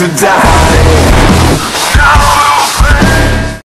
to die.